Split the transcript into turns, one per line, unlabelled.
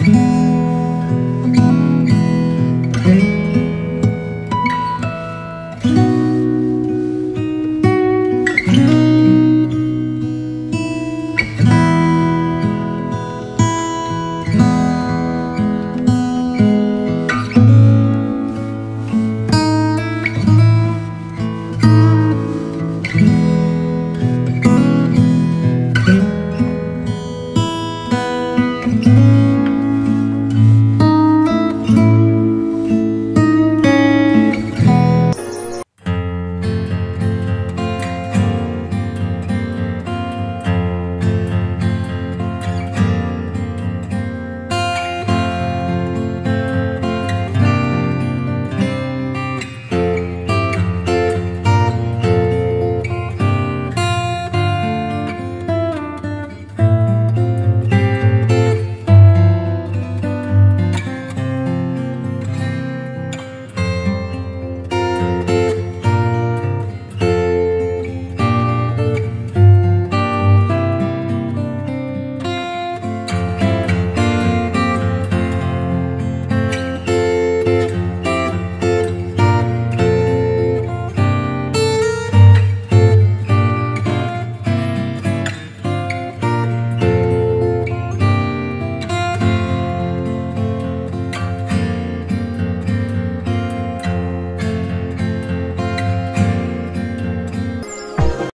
Mm-hmm.